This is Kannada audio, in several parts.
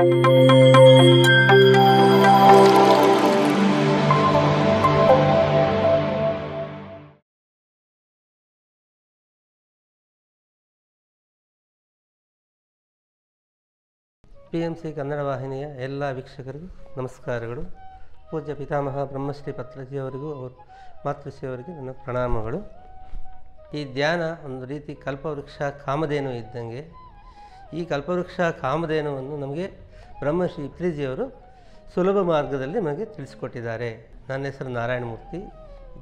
ಪಿ ಎಂ ಸಿ ಕನ್ನಡ ವಾಹಿನಿಯ ಎಲ್ಲ ವೀಕ್ಷಕರಿಗೂ ನಮಸ್ಕಾರಗಳು. ಪೂಜ್ಯ ಪಿತಾಮಹ ಬ್ರಹ್ಮಶ್ರೀ ಪತ್ರಜಿಯವರಿಗೂ ಅವರು ಮಾತೃಶ್ರೀಯವರಿಗೆ ನನ್ನ ಪ್ರಣಾಮಗಳು. ಈ ಧ್ಯಾನ ಒಂದು ರೀತಿ ಕಲ್ಪವೃಕ್ಷ ಕಾಮಧೇನು ಇದ್ದಂಗೆ ಈ ಕಲ್ಪವೃಕ್ಷ ಕಾಮಧೇನುವನ್ನು ನಮಗೆ ಬ್ರಹ್ಮಶ್ರೀ ಅವರು ಸುಲಭ ಮಾರ್ಗದಲ್ಲಿ ನಮಗೆ ತಿಳಿಸಿಕೊಟ್ಟಿದ್ದಾರೆ. ನನ್ನ ಹೆಸರು ನಾರಾಯಣಮೂರ್ತಿ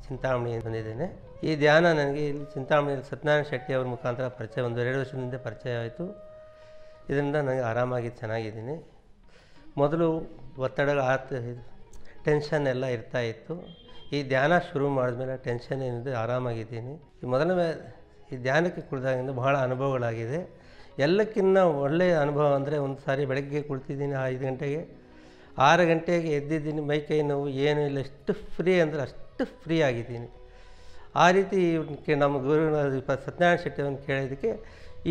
ಚಿಂತಾಮಣಿಯಿಂದ ಬಂದಿದ್ದೇನೆ. ಈ ಧ್ಯಾನ ನನಗೆ ಇಲ್ಲಿ ಚಿಂತಾಮಣಿಯಲ್ಲಿ ಸತ್ಯನಾರಾಯಣ ಶೆಟ್ಟಿ ಅವರ ಮುಖಾಂತರ ಪರಿಚಯ, ಒಂದು ಎರಡು ವರ್ಷದಿಂದ ಪರಿಚಯ ಆಯಿತು. ಇದರಿಂದ ನನಗೆ ಆರಾಮಾಗಿ ಚೆನ್ನಾಗಿದ್ದೀನಿ. ಮೊದಲು ಒತ್ತಡ ಟೆನ್ಷನ್ ಎಲ್ಲ ಇರ್ತಾ ಇತ್ತು. ಈ ಧ್ಯಾನ ಶುರು ಮಾಡಿದ್ಮೇಲೆ ಟೆನ್ಷನ್ ಏನಿದೆ, ಆರಾಮಾಗಿದ್ದೀನಿ. ಈ ಮೊದಲನೇ ಈ ಧ್ಯಾನಕ್ಕೆ ಕುಳಿದಾಗಿಂದ ಬಹಳ ಅನುಭವಗಳಾಗಿದೆ. ಎಲ್ಲಕ್ಕಿಂತ ಒಳ್ಳೆಯ ಅನುಭವ ಅಂದರೆ ಒಂದು ಸಾರಿ ಬೆಳಗ್ಗೆ ಕುಳಿತಿದ್ದೀನಿ ಐದು ಗಂಟೆಗೆ, ಆರು ಗಂಟೆಗೆ ಎದ್ದಿದ್ದೀನಿ, ಮೈ ಕೈ ನೋವು ಏನೂ ಇಲ್ಲ, ಎಷ್ಟು ಫ್ರೀ ಅಂದರೆ ಅಷ್ಟು ಫ್ರೀ ಆಗಿದ್ದೀನಿ. ಆ ರೀತಿ ನಮ್ಮ ಗುರು ಸತ್ಯನಾರಾಯಣ ಶೆಟ್ಟಿ ಅವ್ರನ್ನ ಕೇಳಿದ್ದಕ್ಕೆ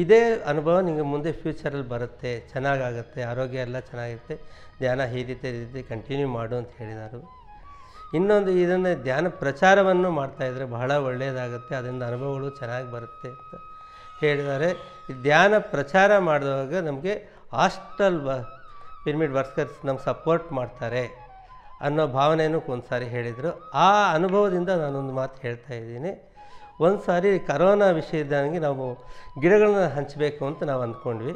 ಇದೇ ಅನುಭವ ನಿಮಗೆ ಮುಂದೆ ಫ್ಯೂಚರಲ್ಲಿ ಬರುತ್ತೆ, ಚೆನ್ನಾಗಾಗುತ್ತೆ, ಆರೋಗ್ಯ ಎಲ್ಲ ಚೆನ್ನಾಗಿರುತ್ತೆ, ಧ್ಯಾನ ಈ ರೀತಿ ರೀತಿ ಕಂಟಿನ್ಯೂ ಮಾಡು ಅಂತ ಹೇಳಿದರು. ಇನ್ನೊಂದು ಇದನ್ನು ಧ್ಯಾನ ಪ್ರಚಾರವನ್ನು ಮಾಡ್ತಾಯಿದ್ರೆ ಬಹಳ ಒಳ್ಳೆಯದಾಗುತ್ತೆ, ಅದರಿಂದ ಅನುಭವಗಳು ಚೆನ್ನಾಗಿ ಬರುತ್ತೆ ಅಂತ. ಹೇಳಿದ್ದಾರೆ. ಧ್ಯಾನ ಪ್ರಚಾರ ಮಾಡಿದಾಗ ನಮಗೆ ಹಾಸ್ಟಲ್ ಬ ಪಿರಮಿಡ್ ವರ್ಕರ್ಸ್ ನಮ್ಗೆ ಸಪೋರ್ಟ್ ಮಾಡ್ತಾರೆ ಅನ್ನೋ ಭಾವನೆಯೂ ಒಂದು ಸಾರಿ ಹೇಳಿದರು. ಆ ಅನುಭವದಿಂದ ನಾನೊಂದು ಮಾತು ಹೇಳ್ತಾ ಇದ್ದೀನಿ. ಒಂದು ಸಾರಿ ಕರೋನಾ ವಿಷಯದಂಗೆ ನಾವು ಗಿಡಗಳನ್ನ ಹಂಚಬೇಕು ಅಂತ ನಾವು ಅಂದ್ಕೊಂಡ್ವಿ.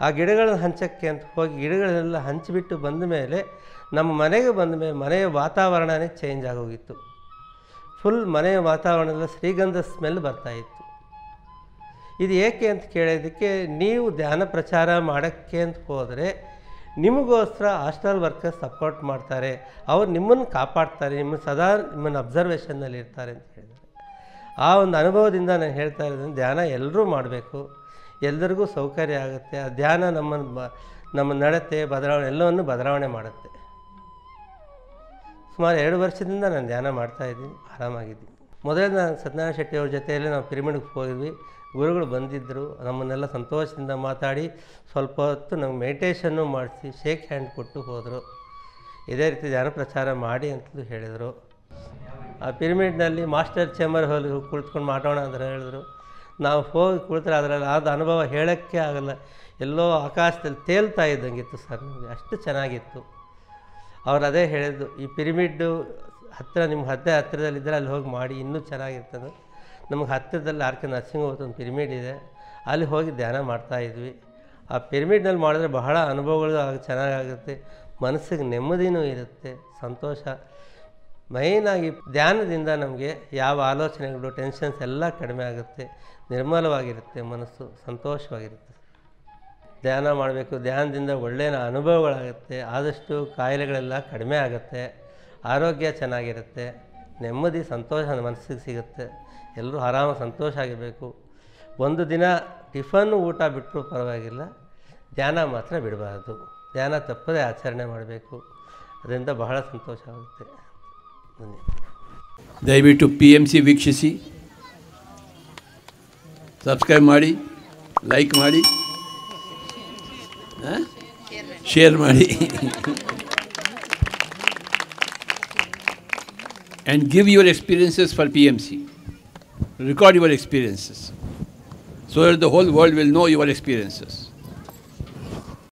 ಆ ಗಿಡಗಳನ್ನ ಹಂಚೋಕ್ಕೆ ಅಂತ ಹೋಗಿ ಗಿಡಗಳನ್ನೆಲ್ಲ ಹಂಚಿಬಿಟ್ಟು ಬಂದ ಮೇಲೆ ನಮ್ಮ ಮನೆಗೆ ಬಂದ ಮೇಲೆ ಮನೆಯ ವಾತಾವರಣವೇ ಚೇಂಜ್ ಆಗೋಗಿತ್ತು. ಫುಲ್ ಮನೆಯ ವಾತಾವರಣದಲ್ಲಿ ಶ್ರೀಗಂಧ ಸ್ಮೆಲ್ ಬರ್ತಾಯಿತ್ತು ಇದು ಏಕೆ ಅಂತ ಕೇಳೋದಕ್ಕೆ ನೀವು ಧ್ಯಾನ ಪ್ರಚಾರ ಮಾಡೋಕ್ಕೆ ಅಂತ ಹೋದರೆ ನಿಮಗೋಸ್ಕರ ಹಾಸ್ಟೆಲ್ ವರ್ಕರ್ಸ್ ಸಪೋರ್ಟ್ ಮಾಡ್ತಾರೆ. ಅವ್ರು ನಿಮ್ಮನ್ನು ಕಾಪಾಡ್ತಾರೆ ನಿಮ್ಮನ್ನು ಸದಾ ನಿಮ್ಮನ್ನು ಅಬ್ಸರ್ವೇಷನ್ನಲ್ಲಿ ಇರ್ತಾರೆ ಅಂತ ಹೇಳಿದ್ದಾರೆ. ಆ ಒಂದು ಅನುಭವದಿಂದ ನಾನು ಹೇಳ್ತಾ ಇರೋದನ್ನು ಧ್ಯಾನ ಎಲ್ಲರೂ ಮಾಡಬೇಕು. ಎಲ್ಲರಿಗೂ ಸೌಕರ್ಯ ಆಗುತ್ತೆ. ಆ ಧ್ಯಾನ ನಮ್ಮನ್ನು ಬ, ನಮ್ಮ ನಡತೆ, ಬದಲಾವಣೆ ಎಲ್ಲವನ್ನು ಬದಲಾವಣೆ ಮಾಡುತ್ತೆ. ಸುಮಾರು ಎರಡು ವರ್ಷದಿಂದ ನಾನು ಧ್ಯಾನ ಮಾಡ್ತಾಯಿದ್ದೀನಿ ಆರಾಮಾಗಿದ್ದೀನಿ. ಮೊದಲೇ ನಾನು ಸತ್ಯನಾರಾಯಣ ಶೆಟ್ಟಿ ಅವ್ರ ಜೊತೆಯಲ್ಲಿ ನಾವು ಪಿರಿಮಿಡ್ಗೆ ಹೋಗಿದ್ವಿ ಗುರುಗಳು ಬಂದಿದ್ದರು. ನಮ್ಮನ್ನೆಲ್ಲ ಸಂತೋಷದಿಂದ ಮಾತಾಡಿ ಸ್ವಲ್ಪ ಹೊತ್ತು ನಮ್ಗೆ ಮೆಡಿಟೇಷನ್ನು ಮಾಡಿಸಿ ಶೇಕ್ ಹ್ಯಾಂಡ್ ಕೊಟ್ಟು ಹೋದರು. ಇದೇ ರೀತಿ ಧ್ಯಾನ ಪ್ರಚಾರ ಮಾಡಿ ಅಂತಲೂ ಹೇಳಿದರು. ಆ ಪಿರಿಮಿಡ್ನಲ್ಲಿ ಮಾಸ್ಟರ್ ಚೇಂಬರ್ ಹೋಗಿ ಕುಳಿತ್ಕೊಂಡು ಮಾಡೋಣ ಅಂತ ಹೇಳಿದ್ರು. ನಾವು ಹೋಗಿ ಕುಳಿತರೆ ಅದರಲ್ಲಿ ಆದ ಅನುಭವ ಹೇಳೋಕ್ಕೆ ಆಗಲ್ಲ. ಎಲ್ಲೋ ಆಕಾಶದಲ್ಲಿ ತೇಲ್ತಾ ಇದ್ದಂಗಿತ್ತು ಸರ್ ನಮಗೆ. ಅಷ್ಟು ಚೆನ್ನಾಗಿತ್ತು. ಅವ್ರು ಅದೇ ಹೇಳಿದ್ದು, ಈ ಪಿರಮಿಡ್ಡು ಹತ್ತಿರ ನಿಮ್ಮ ಹದ್ದೆ ಹತ್ತಿರದಲ್ಲಿದ್ದರೆ ಅಲ್ಲಿ ಹೋಗಿ ಮಾಡಿ, ಇನ್ನೂ ಚೆನ್ನಾಗಿರ್ತದೆ ನಮಗೆ ಹತ್ತಿರದಲ್ಲಿ ಆರ್ ಕೆ ನರ್ಸಿಂಗ್ ಹೋಗುತ್ತೆ ಒಂದು ಪಿರಿಮಿಡ್ ಇದೆ. ಅಲ್ಲಿ ಹೋಗಿ ಧ್ಯಾನ ಮಾಡ್ತಾ ಇದ್ವಿ. ಆ ಪಿರಿಮಿಡ್ನಲ್ಲಿ ಮಾಡಿದ್ರೆ ಬಹಳ ಅನುಭವಗಳು ಆಗ ಚೆನ್ನಾಗಾಗುತ್ತೆ. ಮನಸ್ಸಿಗೆ ನೆಮ್ಮದಿನೂ ಇರುತ್ತೆ, ಸಂತೋಷ. ಮೈನಾಗಿ ಧ್ಯಾನದಿಂದ ನಮಗೆ ಯಾವ ಆಲೋಚನೆಗಳು ಟೆನ್ಷನ್ಸ್ ಎಲ್ಲ ಕಡಿಮೆ ಆಗುತ್ತೆ. ನಿರ್ಮಲವಾಗಿರುತ್ತೆ ಮನಸ್ಸು, ಸಂತೋಷವಾಗಿರುತ್ತೆ. ಧ್ಯಾನ ಮಾಡಬೇಕು. ಧ್ಯಾನದಿಂದ ಒಳ್ಳೆಯ ಅನುಭವಗಳಾಗುತ್ತೆ. ಆದಷ್ಟು ಕಾಯಿಲೆಗಳೆಲ್ಲ ಕಡಿಮೆ ಆಗುತ್ತೆ. ಆರೋಗ್ಯ ಚೆನ್ನಾಗಿರುತ್ತೆ, ನೆಮ್ಮದಿ, ಸಂತೋಷ ಮನಸ್ಸಿಗೆ ಸಿಗುತ್ತೆ, ಎಲ್ಲರೂ ಆರಾಮ, ಸಂತೋಷ ಆಗಿರಬೇಕು. ಒಂದು ದಿನ ಟಿಫನ್ ಊಟ ಬಿಟ್ಟರೂ ಪರವಾಗಿಲ್ಲ, ಧ್ಯಾನ ಮಾತ್ರ ಬಿಡಬಾರ್ದು. ಧ್ಯಾನ ತಪ್ಪದೇ ಆಚರಣೆ ಮಾಡಬೇಕು. ಅದರಿಂದ ಬಹಳ ಸಂತೋಷ ಆಗುತ್ತೆ. ದಯವಿಟ್ಟು ಪಿ ಎಂ ಸಿ ವೀಕ್ಷಿಸಿ. ಸಬ್ಸ್ಕ್ರೈಬ್ ಮಾಡಿ, ಲೈಕ್ ಮಾಡಿ ಶೇರ್ ಮಾಡಿ. and give your experiences for PMC. Record your experiences so that the whole world will know your experiences.